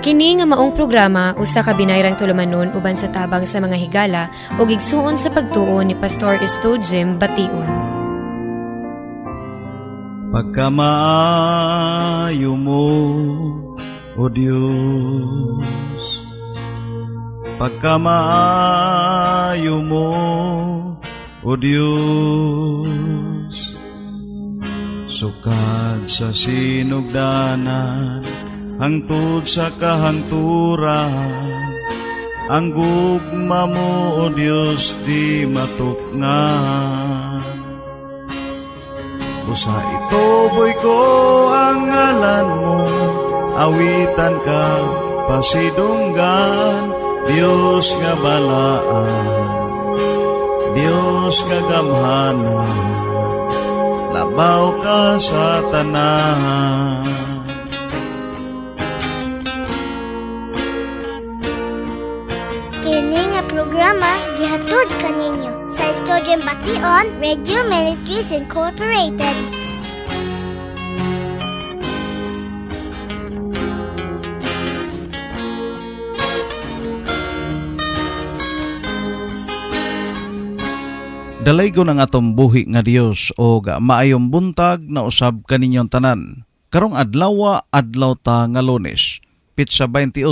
Kini nga maong programa usa ka binayrang tulumanon uban sa tabang sa mga higala ug igsuon sa pagtuo ni Pastor Estojim Bation. Pagkamaayo mo, O Diyos Pagkamaayo mo, O Diyos Sukad sa sinugdanan Hangtod sa kahangturan Ang gugma mo, O Diyos, di matukngan Busa ituboy ko ang ngalan mo Awitan ka, pasidunggan Diyos nga balaan Diyos nga gamhanan. Labaw ka sa tanan programa gihatod kaninyo sa Estudyong Bation Radio Ministries Incorporated. Dalay ko ng atong buhi nga Dios o maayong buntag na usab kaninyong tanan. Karong adlawa adlaw ta nga lunes, pitsa 28,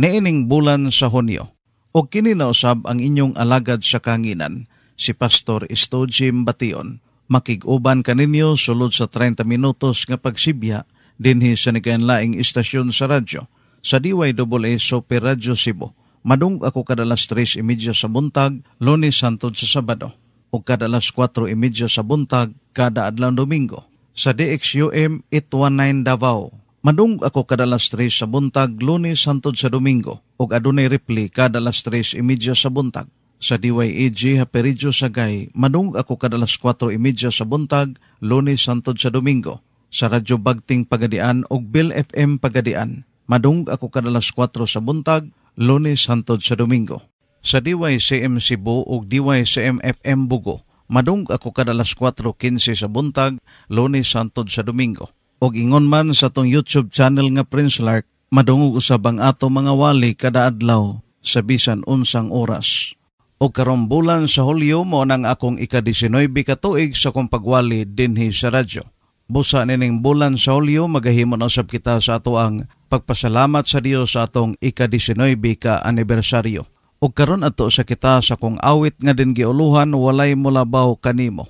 niining bulan sa Hunyo. O kini usab ang inyong alagad sa kanginan, si Pastor Estojim Bation. Makig-uban kaninyo sulod sa 30 minutos nga pagsibya dinhi sa nikainlaing istasyon sa radyo sa DYAA Super Radio Cebu. Madung ako kadalas 3.30 sa buntag, lunes hantod sa Sabado o kadalas 4.30 sa buntag kada adlaw Domingo. Sa DXUM 819 Davao, madung ako kadalas 3 sa buntag lunes hantod sa Domingo ug adunay replay kadalas 3.30 sa buntag. Sa DYAG Haperidjo Sagay, madung ako kadalas 4.30 sa buntag lunes hantod sa Domingo. Sa Radyo Bagting Pagadian ug Bill FM Pagadian, madung ako kadalas 4 sa buntag lunes hantod sa Domingo sa DYCM Cebu ug DYCM FM Bugo. Madung ako kadalas 4.15 sa buntag, lunes santod sa Domingo. Og ingon man sa tong YouTube channel nga Prince Lark, madungog usab ang ato mga wali kada adlaw sa bisan unsang oras. O karong bulan sa Hulyo mo nang akong ika-19 ka tuig sa kong pagwali dinhi sa radyo. Busa nining bulan sa Hulyo magahimo na usab kita sa ato ang pagpasalamat sa Dios sa atong ika-19 ka anibersaryo ug karon ato sa kita sa kung awit nga din giuluhan walay mulabaw kanimo.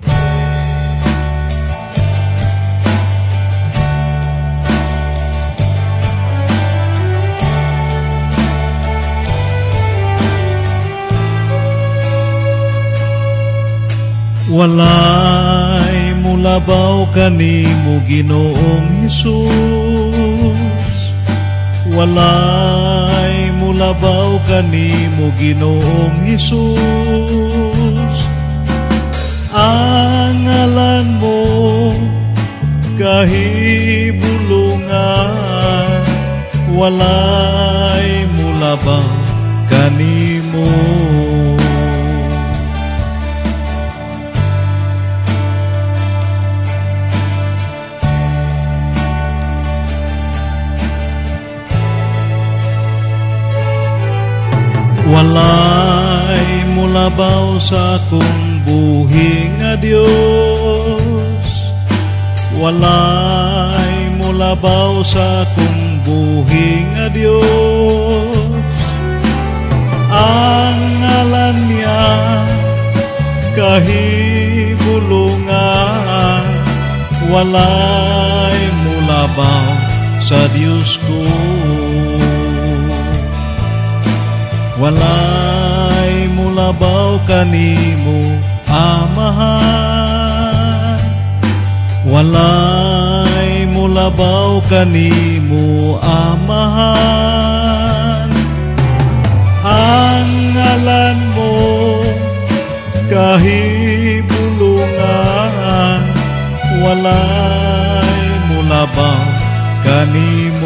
Walay mulabaw kanimo Ginoong Hesus Walay mulabaw kanimo Ginoong Hesus Ang ngalan mo kahibulungan. Walay mulabaw kanimo Walay mulabaw sa akong buhi nga Dios Walay mulabaw sa akong buhi nga Dios Ang ngalan niya kahibulungan. Walay mulabaw sa Dios ko Walay mulabaw kanimo amahan Walay mulabaw kanimo amahan Ang ngalan mo kahibulungan. Walay mulabaw kanimo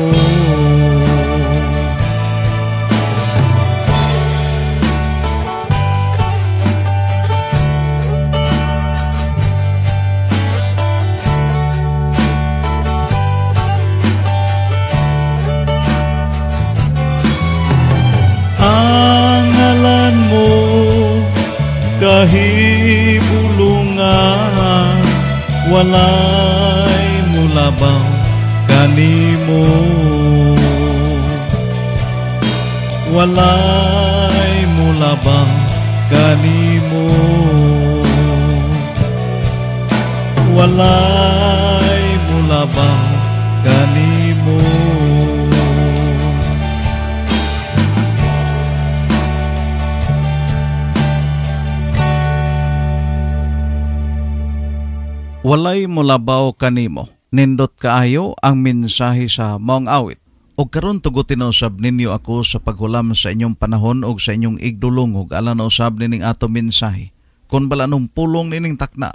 Walay mulabaw kanimo. Nindot kaayo ang mensahe sa maong awit. O karon tugutin usab ninyo ako sa paghulam sa inyong panahon o sa inyong igdulungog alam na usab nining ato mensahe. Kung bala nung pulong nining takna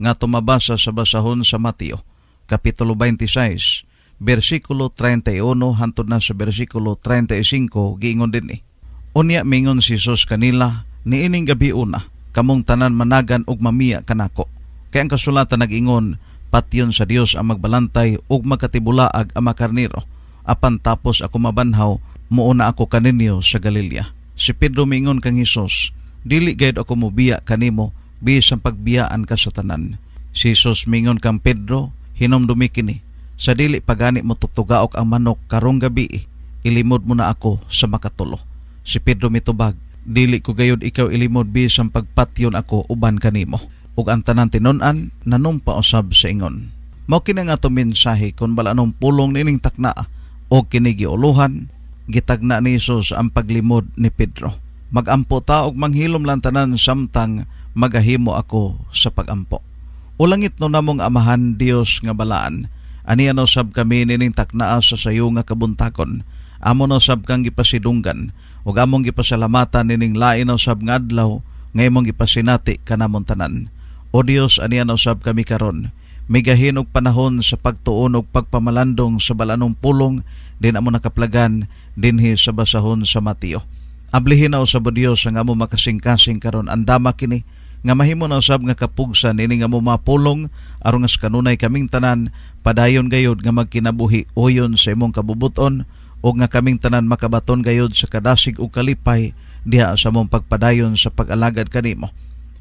nga tumabasa sa basahon sa Mateo, Kapitulo 26, versikulo 31 hantod na sa versikulo 35 giingon din eh. Unya mingon si Jesus kanila niining gabi una kamong tanan managan og mamiya kanako Kaya ang kasulatan nag-ingon, patyon sa Dios ang magbalantay ug magkatibulaag ang makarniro. Apan tapos ako mabanhaw, muuna ako kaninyo sa Galilea. Si Pedro mingon kang Hesus, dili gayud ako mubiya kanimo bisang pagbiyaan ka sa tanan. Si Jesus mingon kang Pedro, hinomdumi kini. Sa dili pagani mo tutugaok ang manok karong gabi, ilimod mo na ako sa makatulo. Si Pedro mitubag, dili ko gayud ikaw ilimod bisang pagpatyon ako uban kanimo ug ang tanan tinun-an nanumpa usab sa ingon. Mao kini nga to mensahe kun bala anong pulong nining takna o kini giuluhan gitagna ni Jesus ang paglimod ni Pedro. Magampo ta og manghilom lang tanan samtang magahimo ako sa pagampo. Ulangit no namong amahan Dios nga balaan. Ani ano sab kami nining taknaa sa sayo nga kabuntakon. Amo no sab kang gipasidunggan ug among gipasalamatan nining lain no sab nga adlaw nga imong gipasinati kanamon tanan. O Dios aniya na usab kami karon. Migahin og panahon sa pagtuon og pagpamalandong sa balanong pulong din amo nakaplagan dinhi sa basahon sa Mateo. Ablihin na usab o Dios nga amo makasing-kasing karon andama kini nga mahimo na usab nga kapugsan ini nga mo mapulong aron nga kanunay kaming tanan padayon gayod nga magkinabuhi uyon sa imong kabubuton o nga kaming tanan makabaton gayod sa kadasig ug kalipay diha sa mong pagpadayon sa pag-alagad kanimo.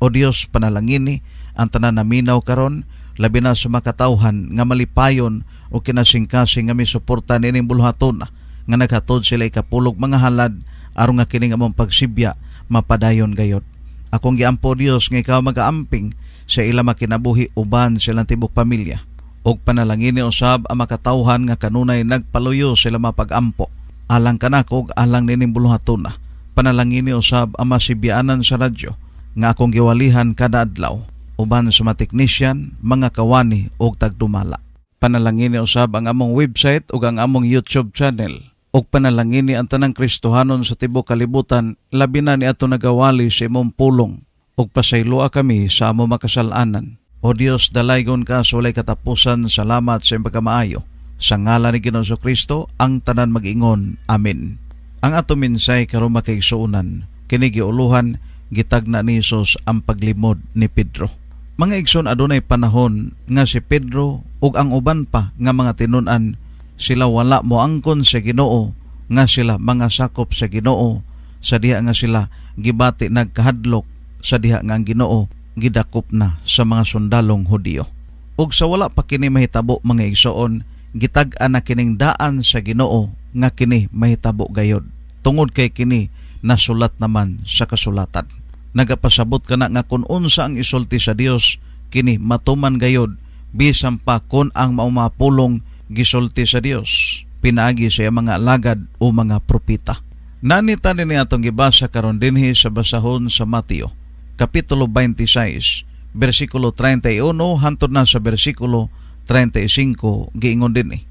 O Dios panalangini ang tanan naminaw karon labi na sa makatawhan nga malipayon o kinasingkasing nga misuporta nining bulhaton nga naghatod sila ikapulog mga halad aron nga kini nga mong pagsibya mapadayon gayod. Akong giampo Dios nga ikaw magaamping sa ila makinabuhi uban silang tibok pamilya. Og panalangin ni usab ang makatawhan nga kanunay nagpaluyo sila mapag-ampo. Alang kanako alang nining bulhaton. Panalangin ni usab ang masibyanan sa radyo nga akong giwalihan kada adlaw uban sa mga technician, mga kawani o tagdumala. Panalangin ni usab ang among website ug ang among YouTube channel ug panalangin ni ang tanang Kristohanon sa tibok kalibutan labi na ni ato nagawali sa imong pulong ug pasayloa kami sa among makasalanan. O Dios, dalaygon ka sa walay katapusan, salamat sa pagkamaayo. Sa ngalan ni Ginoong Kristo, ang tanan mag-ingon. Amen. Ang ato minsay karon makaigsuunan, kinigiuluhan, gitagna ni Jesus ang paglimod ni Pedro. Mga igsoon adunay panahon nga si Pedro ug ang uban pa nga mga tinunan sila wala mo angkon sa Ginoo nga sila mga sakop sa Ginoo sa diha nga sila gibati nagkahadlok sa diha nga ang Ginoo gidakop na sa mga sundalong Hudiyo. Ug sa wala pa kini mahitabo mga igsoon gitag-an na kining daan sa Ginoo nga kini mahitabo gayod. Tungod kay kini nasulat naman sa kasulatan nagapasabot ka na nga kung unsa ang isulti sa Dios kini matuman gayod bisan pa kon ang maumapulong gisulti sa Dios pinaagi sa mga lagad o mga propita. Nanita ni atong gibasa karon dinhi sa basahon sa Mateo kapitulo 26 bersikulo 31 hantod na sa bersikulo 35 giingon din eh.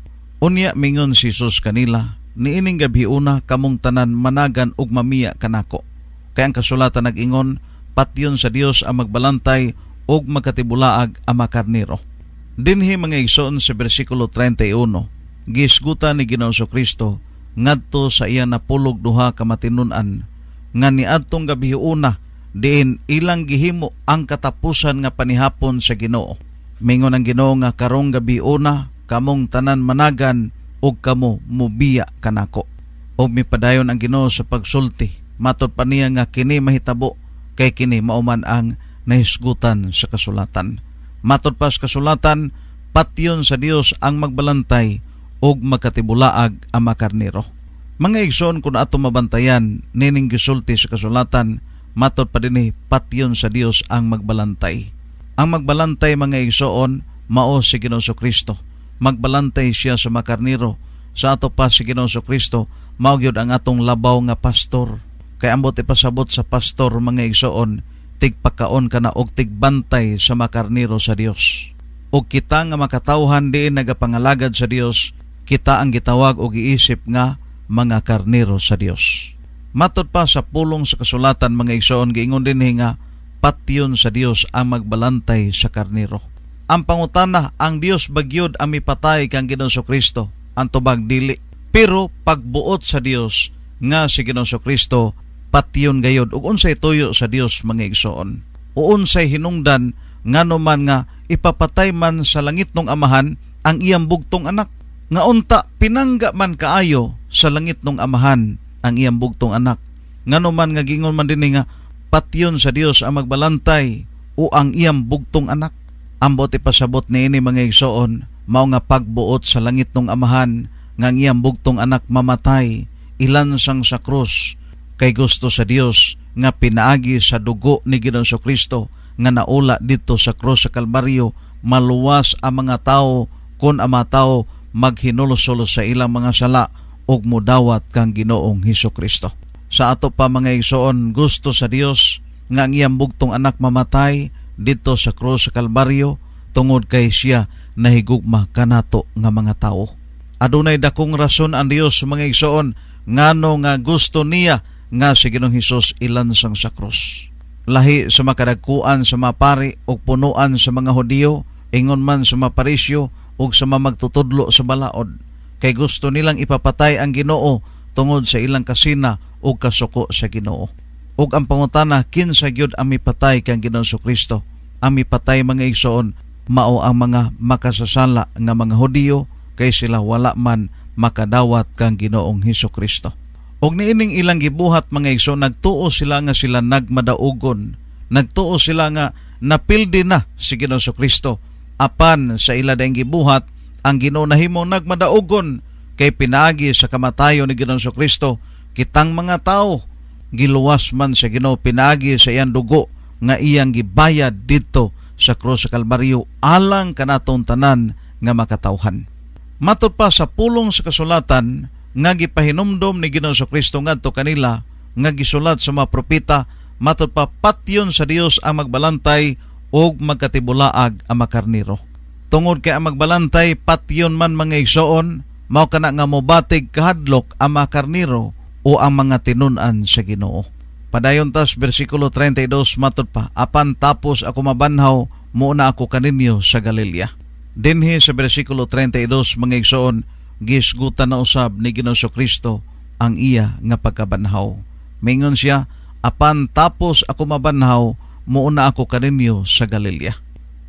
Unya mingon si Jesus kanila niining gabi una kamong tanan managan ug mamiya kanako Kaya ang kasulatan nag-ingon, patyon sa Dios ang magbalantay ug magkatibulaag ang makarniro. Dinhi mga igsoon sa bersikulo 31, gisguta ni Ginoong Kristo ngadto sa iya napulog duha ka matinunan nga niadtong gabi una diin ilang gihimo ang katapusan nga panihapon sa Ginoo. Mingon ang Ginoo nga karong gabi una kamong tanan managan ug kamo mubiya kanako. Og mipadayon ang Ginoo sa pagsulti Matod pa niya nga kini mahitabo kay kini mauman ang nahisgutan sa kasulatan. Matod pa sa kasulatan, patyon sa Dios ang magbalantay og magkatibulaag ang makarnero. Mga igsoon kung ato mabantayan, nining gisulti sa kasulatan, matod pa din patyon sa Dios ang magbalantay. Ang magbalantay mga igsoon, mao si Ginoso Kristo. Magbalantay siya sa makarnero. Sa ato pa si Ginoso Kristo, mao gyud ang atong labaw nga pastor. Kay ambot ipasabot sa pastor mga igsoon, tigpakaon kana og tigbantay sa makarnero sa Dios. Og kita nga makatawhan diin nagapangalagad sa Dios, kita ang gitawag og giisip nga mga karnero sa Dios. Matod pa sa pulong sa kasulatan mga igsoon giingon din nga patyon sa Dios ang magbalantay sa karnero. Ang pangutana ang Dios bagyod ang mipatay kang Ginoong Kristo ang tubag dili. Pero pagbuot sa Dios nga si Ginoong Kristo patyon gayod. Ug unsay tuyo sa Dios mga igsoon. O unsay hinungdan ngano man nga ipapatay man sa langit ng amahan ang iyang bugtong anak. Nga unta pinangga man kaayo sa langit ng amahan ang iyang bugtong anak. Ngano man nga gingon man dinhi nga patyon sa Dios ang magbalantay o ang iyang bugtong anak. Ambot ipasabot ni ini mga igsoon mao nga pagbuot sa langit ng amahan nga ang iyang bugtong anak mamatay ilan sang sa krus kay gusto sa Dios nga pinaagi sa dugo ni Ginoong Kristo nga naula dito sa krus sa Kalbaryo maluwas ang mga tao kun ang mga tao maghinulosolo sa ilang mga sala ug mudawat kang Ginoong Hesus Kristo. Sa ato pa mga igsoon gusto sa Dios nga ang iyang bugtong anak mamatay dito sa krus sa Kalbaryo tungod kay siya nahigugma kanato nga mga tao. Adunay dakong rason ang Dios mga igsoon ngano nga gusto niya nga si Ginoong Hesus ilansang sa krus. Lahi sa makadagkuan sa mga pari o punuan sa mga Hudiyo, ingon man sa mga parisyo o sa mga magtutudlo sa balaod. Kay gusto nilang ipapatay ang Ginoo tungod sa ilang kasina o kasuko sa Ginoo. Ug ang pangutana kinsa gyud ang mipatay kang Ginoong Kristo. Ang mipatay mga igsoon mao ang mga makasasala nga mga Hudiyo kay sila wala man makadawat kang Ginoong Hesus Kristo. Og niining ilang gibuhat mga igso nagtuo sila nga sila nagmadaugon. Nagtuo sila nga napildi na si Ginoong Kristo. Apan sa ila dayang gibuhat ang Ginoo nahimo nagmadaugon kay pinaagi sa kamatayon ni Ginoong Kristo kitang mga tao giluwas man sa Ginoo pinaagi sa iyang dugo nga iyang gibayad dito sa krus sa Kalbaryo alang kanatong tanan nga makatawhan. Matod pa sa pulong sa kasulatan nga gipahinumdom ni Ginoong Kristo ngadto kanila nga gisulat sa mga propeta matod pa patyon sa Dios ang magbalantay ug magkatibulaag ang makarniro. Tungod kay ang magbalantay patyon man mga igsoon mao kana nga mobatig kahadlok ang makarniro o ang mga tinunan sa Ginoo. Padayon tas bersikulo 32 matod pa apan tapos ako mabanhaw muna ako kaninyo sa Galilea. Dinhi sa bersikulo 32 mga igsoon gisgutan na usab ni Ginoong Kristo ang iya nga pagkabanhaw. Mingon siya, apan tapos ako mabanhaw, muuna ako kaninyo sa Galilea.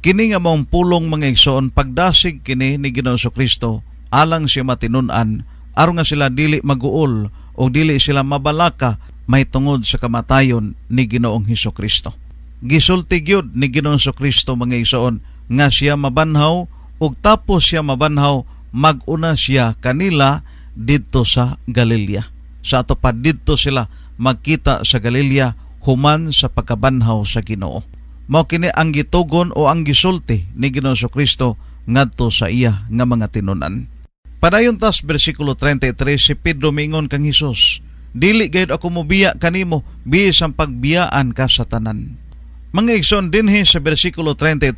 Kini nga mong pulong mga igsoon pagdasig kini ni Ginoong Kristo alang siya matinunan aron nga sila dili maguol o dili sila mabalaka may tungod sa kamatayon ni Ginoong Hesus Kristo. Gisulti gyud ni Ginoong Kristo mga igsoon nga siya mabanhaw ug tapos siya mabanhaw maguna siya kanila dito sa Galilea. Sa ato pa dito sila magkita sa Galilea human sa pagkabanhaw sa Ginoo. Mao kini ang gitugon o ang gisulti ni Ginoo Kristo ngadto sa iya nga mga tinunan. Padayon tas bersikulo 33 si Pedro mingon kang Hesus, dili gayud ako mobiya kanimo biis ang pagbiyaan ka sa tanan. Mga igsoon dinhi sa bersikulo 33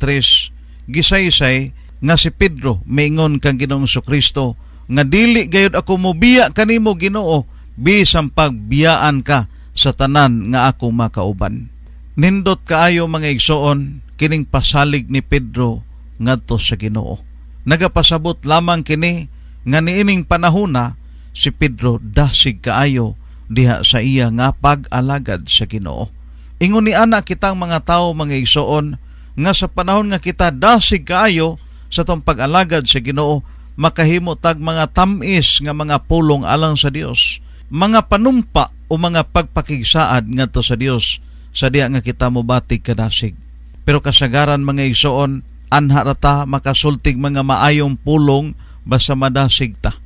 gisaysay nga si Pedro maingon kang Ginoong Kristo nga dili gayud ako mobiya kanimo Ginoo bisan pagbiyaan ka sa tanan nga ako makauban. Nindot kaayo mga igsoon kining pasalig ni Pedro ngadto sa Ginoo. Nagapasabot lamang kini nga niining panahona si Pedro dasig kaayo diha sa iya nga pag-alagad sa Ginoo. Ingon ni ana kitang mga tao mga igsoon nga sa panahon nga kita dasig kaayo sa tong pag-alagad sa Ginoo makahimo tag mga tamis nga mga pulong alang sa Dios mga panumpa o mga pagpakigsaad ngadto sa Dios sa diya nga kita mobatig kadasig. Pero kasagaran mga igsoon anha rata makasultig mga maayong pulong basta madasig ta.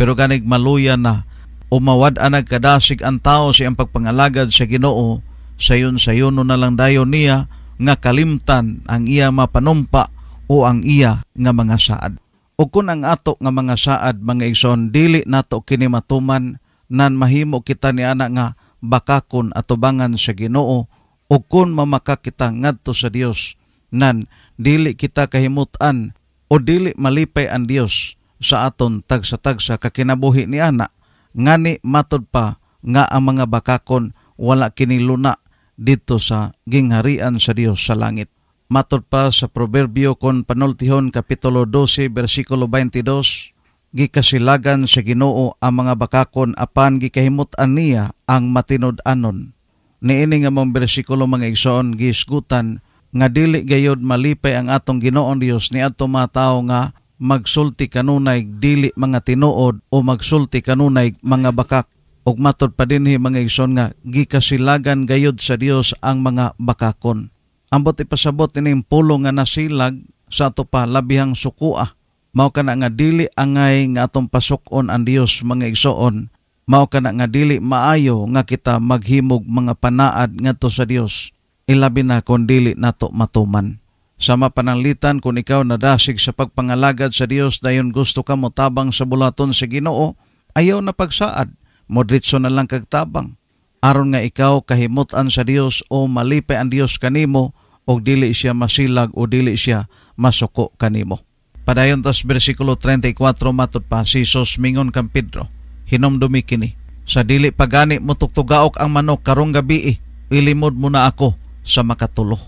Pero ganig maluya na umawad anag kadasig ang tao sa iyang pagpangalagad sa Ginoo sayon sayon na lang dayon niya nga kalimtan ang iya mapanumpa o ang iya nga mga saad o kung ang ato nga mga saad mga igsoon dili nato kini matuman nan mahimo kita ni ana nga bakakon atubangan sa Ginoo o kung mamaka kita ngadto sa Dios nan dili kita kahimutan o dili malipay ang Dios sa aton tagsa-tagsa kakinabuhi ni ana ngani matod pa nga ang mga bakakon wala kini luna dito sa gingharian sa Dios sa langit. Matod pa sa Proverbio kon panultihon kapitulo 12 bersikulo 22 gikasilagan sa Ginoo ang mga bakakon apan gikahimut-an niya ang matinod-anon. Niini nga mong bersikulo mga igsoon gisgutan nga dili gayod malipay ang atong Ginoon Dios ni ato mataw nga magsulti kanunay dili mga tinuod o magsulti kanunay mga bakak ug matod pa dinhi mga igsoon nga gikasilagan gayod sa Dios ang mga bakakon. Ambot ipasabot ining pulo nga nasilag sa ato pa labihang sukua. Mao kana nga dili angay nga atong pasukon ang Dios mga igsoon. Mao kana nga dili maayo nga kita maghimog mga panaad ngadto sa Dios ilabi na kung dili nato matuman. Sama pananglitan kung ikaw nadasig sa pagpangalagad sa Dios dayon gusto ka mo tabang sa bulaton sa Ginoo ayaw na pagsaad. Modritso na lang kagtabang aron nga ikaw kahimutan sa Dios o malipay ang Dios kanimo o dili siya masilag o dili siya masuko kanimo Padayon tas bersikulo 34 matod pa si Sos mingon kang Pedro. Hinomdumi kini. Sa dili pagani mo tuktugaok ang manok karong gabi eh. Ilimod mo na ako sa makatulo.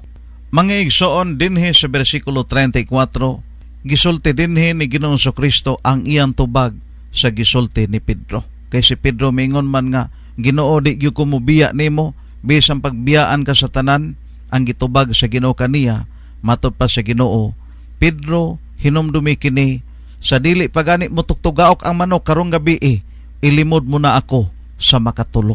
Mga dinhi sa bersikulo 34 gisulti dinhi ni Ginoong Kristo ang iyang tubag sa gisulti ni Pedro. Kay si Pedro mingon man nga Ginoo di gyud ko mubiya nimo bisan pagbiyaan ka sa tanan ang gitubag sa Ginoo kaniya matod pa sa Ginoo Pedro hinumdumi kini sa dili pagani mo tuktugaok ang manok karong gabi eh, ilimod mo na ako sa makatulo.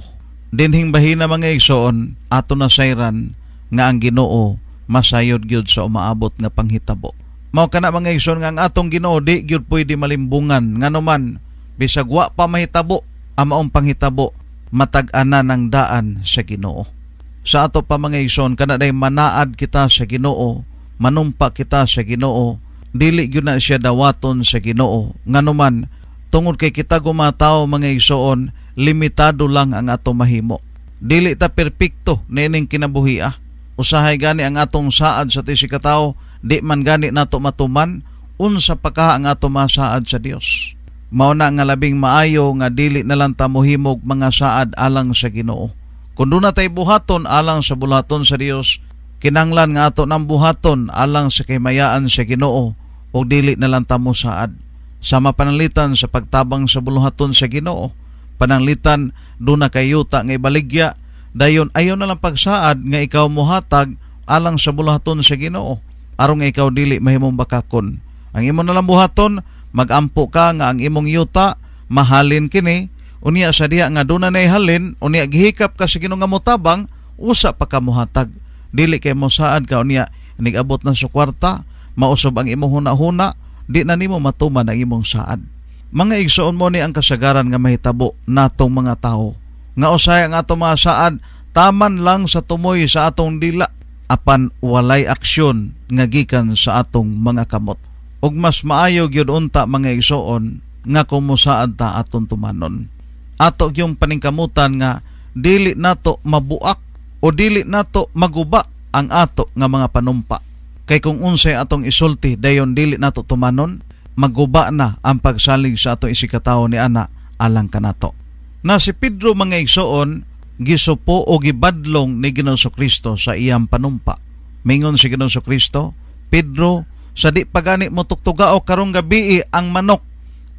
Dinhing bahina mga igsoon ato na sayran nga ang Ginoo masayod gyud sa umaabot nga panghitabo. Mao kana mga igsoon nga ang atong Ginoo di gyud pwede malimbungan nganuman bisag wa pa mahitabo ang maong panghitabo matag-ana ng daan sa Ginoo. Sa ato pa mga igsoon kana manaad kita sa Ginoo, manumpa kita sa Ginoo dili gyud na siya dawaton sa Ginoo. Nganuman tungod kay kita gumataw mga igsoon limitado lang ang ato mahimo. Dili ta perpekto nining kinabuhi ah. Usahay gani ang atong saad sa tisi katao di man gani nato matuman unsa pa ka ang ato masaad sa Dios mao na nga labing maayo nga dili na lang ta mga saad alang sa Ginoo kun na tay buhaton alang sa bulaton sa Dios kinanglan nga ato nang buhaton alang sa kaymayaan sa Ginoo o dili na lang tamo saad. Sama pananglitan sa pagtabang sa buluhaton sa Ginoo. Pananglitan do na kayuta nga ibaligya dayon ayo na lang pagsaad nga ikaw mohatag alang sa buluhaton sa Ginoo. Aron nga ikaw dili mahimong bakakon. Ang imo na lang buhaton magampo ka nga ang imong yuta mahalin kini unya sa diha nga duna na halin unya gihikap ka sa Ginoo nga motabang usa pa ka mohatag dili kay mo saad ka unya nigabot na sa kwarta mausob ang imong huna-huna, di na nimo matuman ang imong saad. Mga igsoon mo ni ang kasagaran nga mahitabo natong mga tao. Nga usay ang atong mga saad, taman lang sa tumoy sa atong dila, apan walay aksyon nga gikan sa atong mga kamot. Ug mas maayo gyud unta mga igsoon nga kumusaad ta aton tumanon. Ato yung paningkamutan nga dili nato mabuak o dili nato maguba ang ato nga mga panumpa Kay kung unsay atong isulti dayon dili nato tumanon, maguba na ang pagsalig sa atong isikatawo ni ana alang kanato. Na si Pedro mga igsoon gisupo o gibadlong ni Ginoong Kristo sa iyang panumpa. Mingon si Ginoong Kristo, Pedro, sa di pagani mo tuktugao karong gabi ang manok,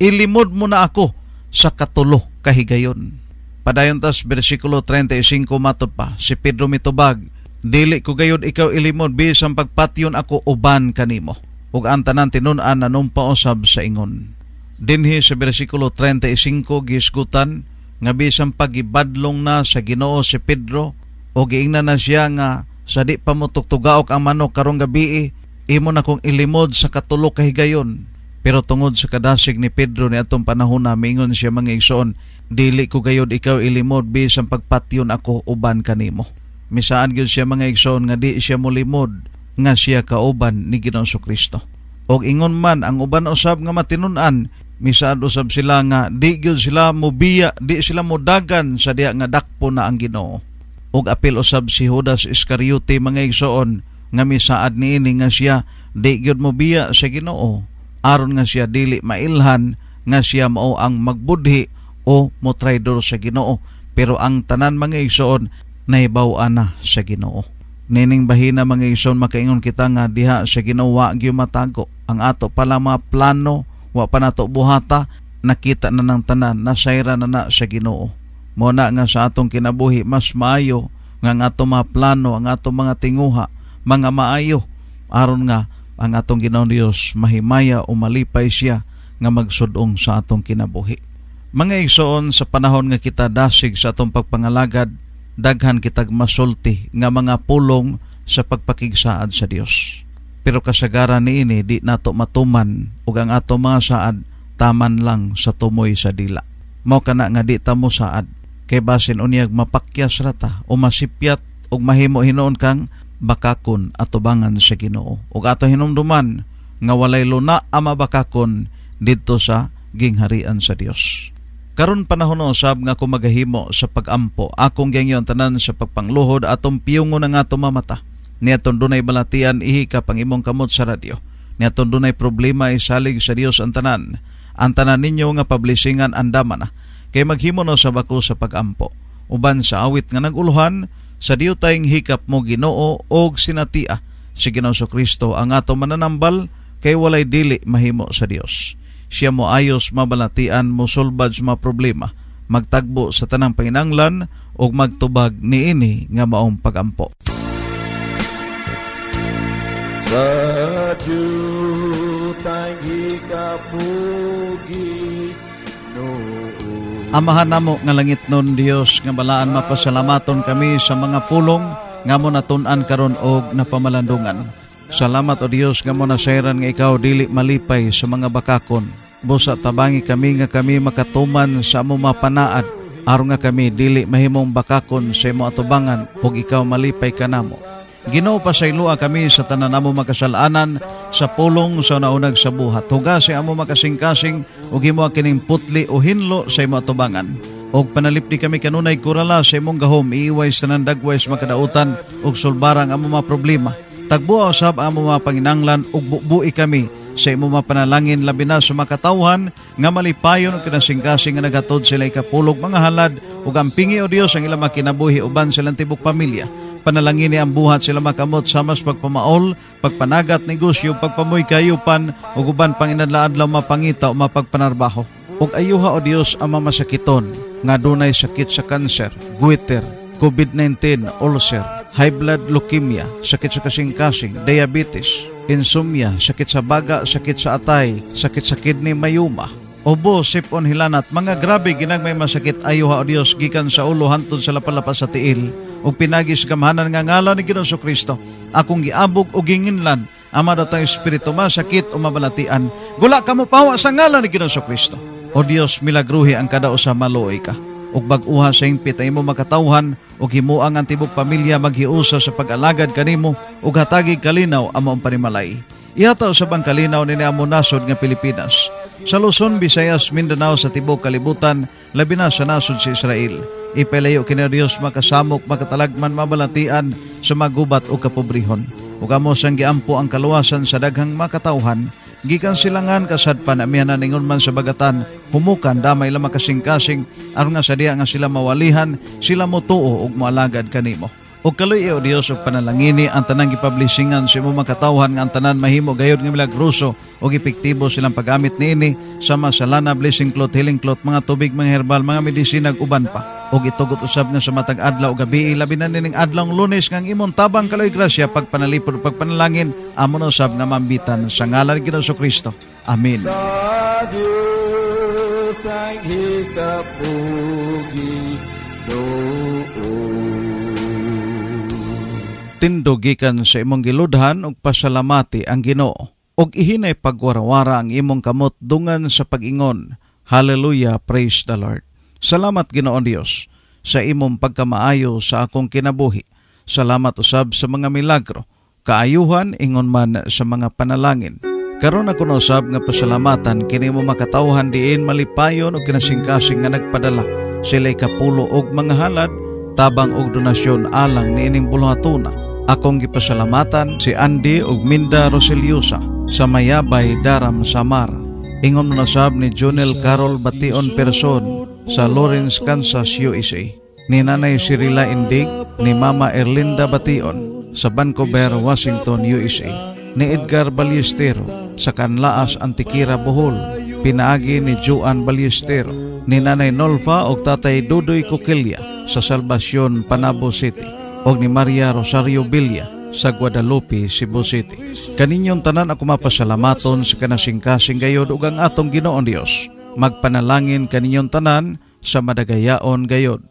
ilimod mo na ako sa katulo kahigayon. Padayon tas bersikulo 35 matod pa, si Pedro mitubag, Dili ko gayud ikaw ilimod bisan pagpatyon ako uban kanimo. Ug ang tanan tinun-an nanumpa usab sa ingon. Dinhi sa bersikulo 35 gisgutan nga bisan pagibadlong na sa Ginoo si Pedro o giingnan na siya nga Sa di pa mo tuktugaok ang manok karong gabi, imo na kong ilimod sa katulok kahigayon. Pero tungod sa kadasig ni Pedro ni atong panahon na mingon siya mga igsoon, dili ko gayod ikaw ilimod bisan pagpatyon ako uban kanimo. Misaan gyud siya mga igsoon nga di siya molimod nga siya kauban ni Ginoong Kristo. Og ingon man ang uban usab nga matinun-an misaan usab sila nga di gyud sila mobiya, di sila modagan sa diha nga dakpo na ang Ginoo. Og apil usab si Judas Iscariote mga igsoon nga misaad niini nga siya di gyud mobiya sa Ginoo. Aron nga siya dili mailhan nga siya mao ang magbudhi o motraidor sa Ginoo. Pero ang tanan mga igsoon nahibaw na sa Ginoo. Nining bahina mga igsoon makaingon kita nga diha sa Ginoo wa gyud matago. Ang ato pala mga plano wa pa nato buhata nakita na ng tanan nasayra na na sa Ginoo. Mo na nga sa atong kinabuhi mas maayo nga ang ato mga plano ang ato mga tinguha mga maayo aron nga ang atong Ginoong Dios mahimaya o malipay siya nga magsudong sa atong kinabuhi. Mga igsoon sa panahon nga kita dasig sa atong pagpangalagad, daghan kitag masulti nga mga pulong sa pagpakigsaad sa Dios. Pero kasagaran ni ini di nato matuman ug ang ato mga saad taman lang sa tumoy sa dila. Mao kana nga di ta mo saad kay basin unyag mapakyas rata o masipyat ug mahimo hinuon kang bakakon atubangan sa Ginoo ug ato hinumduman nga walay luna ama bakakon didto sa gingharian sa Dios. Karon panahon usab nga kumagahimo sa pagampo akong gangyon tanan sa pagpangluhod atong piyungon nga ato mamata. Dunay balatian ihika pang imong kamot sa radyo. Niaton dunay problema isalig sa Dios ang tanan. Ang tanan ninyo nga publishingan andama na kay maghimo no sa bako sa pagampo. Uban sa awit nga naguluhan sa diyo tayong hikap mo Ginoo og sinatia si Ginoo Kristo ang ato mananambal kay walay dili mahimo sa Dios. Siya mo ayos mabalatian mo sulbad sa mga problema, magtagbo sa tanang panginanglan ug magtubag niini nga maong pagampo. Sa Diyutang hikapugi Amahan namo nga langit nun Dios nga balaan mapasalamaton kami sa mga pulong nga mo natun-an karon og napamalandungan. Salamat o Dios nga mo nasayran nga ikaw dili malipay sa mga bakakon. Busa tabangi kami nga kami makatuman sa amo mapanaad aron nga kami dili mahimong bakakon sa imo atubangan ug ikaw malipay kanamo. Ginoo pasaylua kami sa tanan amo makasalanan sa pulong sa naunag sa buhat. Huga si amo makasing-kasing ug himo kining putli o hinlo sa imo atubangan. Og panalipdi kami kanunay kurala sa imong gahom iiway sa nandagway sa makadautan ug sulbarang amo mga problema. Tagbo usab amo mga panginanglan ug bubui kami sa imo mapanalangin labi na sa makatawhan nga malipayon og kinasingkasing nga nagatod sila ikapulog mga halad ug ang pingi o Dios ang ilang makinabuhi uban silang tibok pamilya panalangin ni ang buhat sila makamot sa mas pagpamaol, pagpanagat negosyo, pagpamoy kayupan, ug uban pang inadlaadlaw mapangita o mapagpanarbaho. Ug ayuha o Dios ang mamasakiton nga dunay sakit sa kanser, goiter, COVID-19, ulcer, high blood leukemia, sakit sa kasing-kasing, diabetes, insomnia, sakit sa baga, sakit sa atay, sakit sa kidney mayuma, Obo, sipon hilanat, mga grabe ginagmay masakit ayuha o Dios gikan sa ulo hantod sa lapalapas sa tiil ug pinagis gamhanan nga ngalan ni Ginoong Kristo. Akong giabog o ginginlan ama datang espiritu masakit o mabalatian. Gula ka mo pawa sa ngalan ni Ginoong Kristo. O Dios, milagruhi ang kada usa maluoy ka. Ug bag-uha sa impit ay mo makatawhan ug himuang ang tibok pamilya maghiusa sa pag-alagad kanimo ug hatagi kalinaw ang panimalay. Ihataw sa bangkalinaw ni amo nasod nga Pilipinas. Sa Luzon, Visayas, Mindanao sa tibok kalibutan, labi na sa nasod sa Israel. Ipelayo kini Dios makasamok makatalagman mabalatian sa magubat o kapobrihon. Ug amo sang giampo ang kaluwasan sa daghang makatawhan gikan silangan kasad pa namihan ningon man sa bagatan humukan damay la makasing-kasing aron nga sa diya nga sila mawalihan sila mo tuo ug moalagad kanimo o kaloy o Dios og panalangini ang tanang gipublishingan sa imo makatawhan nga ang tanan mahimo gayud nga milagroso og epektibo silang paggamit niini sama sa lana blessing cloth healing cloth mga tubig mga herbal mga medisina uban pa. Og itugot usab nga sa matag adlaw gabi labi na nining adlaw lunes nga imong tabang kaloy grasya pagpanalipod pagpanalangin amo na usab nga mambitan sa ngalan ni Ginoong Kristo. Amen. Thank Magtindo gikan sa imong giludhan ug pasalamati ang Ginoo. Og ihinay pagwarawara ang imong kamot dungan sa pag-ingon. Hallelujah, praise the Lord. Salamat Ginoon Dios sa imong pagkamaayo sa akong kinabuhi. Salamat usab sa mga milagro, kaayuhan ingon man sa mga panalangin. Karon ako usab nga pasalamatan kini mo makatawhan diin malipayon og kinasingkasing nga nagpadala sila'y kapulo og mga halad tabang og donasyon alang niining buluhatuna. Akong gipasalamatan si Andy ug Minda Roseliosa sa Mayabay, Daram, Samar. Ingon mo nasab ni Jonel Carol Bation Person sa Lawrence, Kansas, USA. Ni Nanay Cirila Indig, ni Mama Erlinda Bation sa Vancouver, Washington, USA. Ni Edgar Ballestero sa Kanlaas, Antikira, Bohol. Pinaagi ni Juan Ballestero. Ni Nanay Nolfa o Tatay Dudoy Coquilla sa Salvacion, Panabo City. O ni Maria Rosario Villa sa Guadalupe, Cebu City. Kaninyong tanan ako mapasalamaton sa kanasing-kasing gayod ug ang atong Ginoon Dios. Magpanalangin kaninyong tanan sa madagayaon gayod.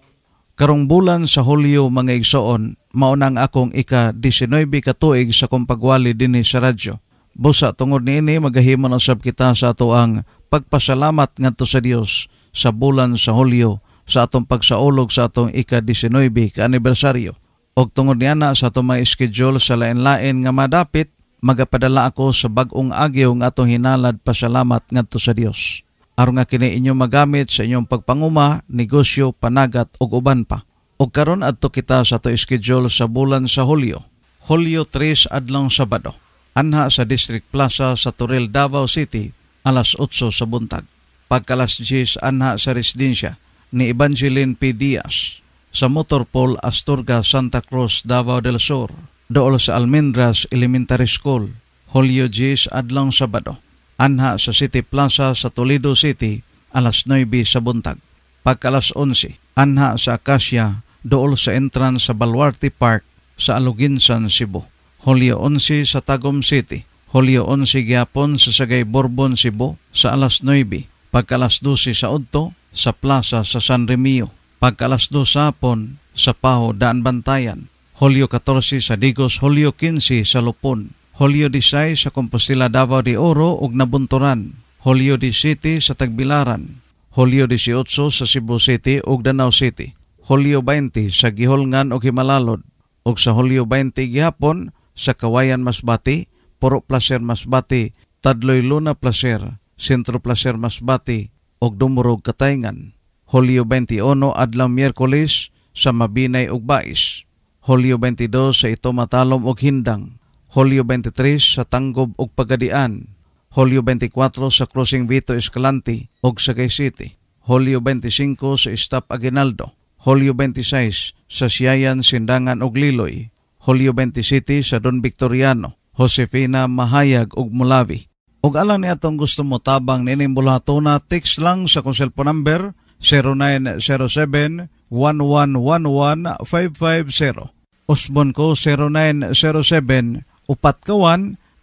Karong bulan sa Hulyo mga igsoon, maunang akong ika-19 katuig sa kong pagwali dinhi sa radyo. Busa tungod niini magahimo na sab kita sa ato ang pagpasalamat ngadto sa Dios sa bulan sa Hulyo sa atong pagsaulog sa atong ika-19 ka anibersaryo og tungod niya na sa mga schedule sa lain-lain nga madapit, magapadala ako sa bagong agyo nga atong hinalad pasalamat ngadto sa Dios. Aron nga kini inyo magamit sa inyong pagpanguma, negosyo, panagat ug uban pa. Og karon adto kita sa to schedule sa bulan sa Hulyo. Hulyo 3 adlong Sabado. Anha sa District Plaza sa Toril, Davao City, alas 8 sa buntag. Pagkalas 10 anha sa residensya ni Evangeline P. Diaz sa Motorpol Astorga, Santa Cruz, Davao del Sur, dool sa Almendras Elementary School, Julio Gis adlong Sabado. Anha sa City Plaza sa Toledo City, alas 9 sa buntag. Pagkalas 11, anha sa Acacia, dool sa entrance sa Baluarte Park sa Aluginsan, Cebu. Hulyo 11 sa Tagum City, Hulyo 11 gyapon sa Sagay Bourbon, Cebu sa alas 9, pagkalas 12 sa Udto sa Plaza sa San Remio pagkalas do sapon sa Paho Daan Bantayan, Hulyo 14 sa Digos, Hulyo 15 sa Lupon, Hulyo 16 sa Compostela Davao de Oro ug Nabunturan, Hulyo 17 sa Tagbilaran, Hulyo 18 sa Cebu City ug Danau City, Hulyo 20 sa Giholngan ug Himalalod, ug sa Hulyo 20 gihapon sa Kawayan Masbati, Puro Placer Masbati, Tadloy Luna Placer, Sentro Placer Masbati, ug Dumurog Katayngan. Hulyo 21 adlaw Miyerkules sa Mabinay ug Bais. Hulyo 22 sa Ito Matalom ug Hindang. Hulyo 23 sa Tanggob ug Pagadian. Hulyo 24 sa Crossing Vito Escalante ug Sagay City. Hulyo 25 sa Stop Aguinaldo. Hulyo 26 sa Siayan, Sindangan ug Liloy. Hulyo 27 sa Don Victoriano, Josefina Mahayag ug Mulawi. Ug alam ni atong gusto mo tabang nining bulatona, text lang sa kong number 0907-1111-550. Usbon ko 0907 upat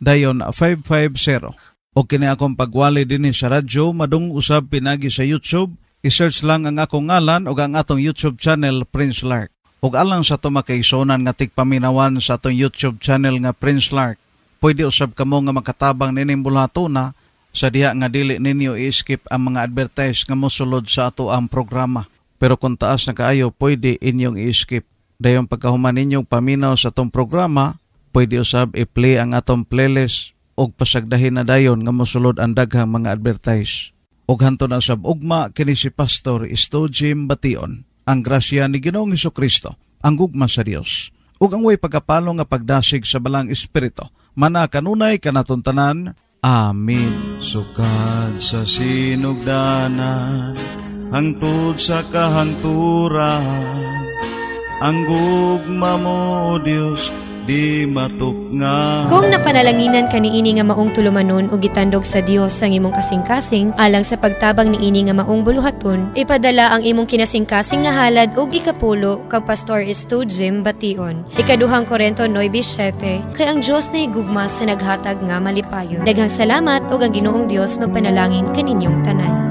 dayon 550. O kini akong pagwali din sa radyo madung usab pinagi sa YouTube i-search lang ang akong ngalan o ang atong YouTube channel Prince Lark. O alang sa to makaisonan nga tigpaminawan sa atong YouTube channel nga Prince Lark, pwede usab kamo nga makatabang nining bulatona sa diha nga dili ninyo i-skip ang mga advertise nga mosulod sa ato ang programa. Pero kung taas na kaayo, pwede inyong i-skip. Dayon pagkahuman ninyong paminaw sa atong programa, pwede usab i-play ang atong playlist og pasagdahin na dayon nga mosulod ang daghang mga advertise. Og hanto na sab ugma kini si Pastor Istojim Bation. Ang grasya ni Ginoong Kristo, ang gugma sa Dios, ug ang way pagkapalo nga pagdasig sa balang espiritu, mana kanunay kanatuntanan Amin. Sukad sa sinugdanan, hangtod sa kahanturan, ang gugma mo, Diyos, di matuknga. Kung napanalanginan ka ni ini nga maong tulumanon o gitandog sa Dios ang imong kasing-kasing alang sa pagtabang ni ini nga maong buluhaton, ipadala ang imong kinasing-kasing nga halad o gikapulo kag Pastor Estudjim Bation. Ikaduhang Korento 9:7 kay ang Dios na higugma sa naghatag nga malipayon. Daghang salamat ug ang Ginoong Dios magpanalangin kaninyong tanan.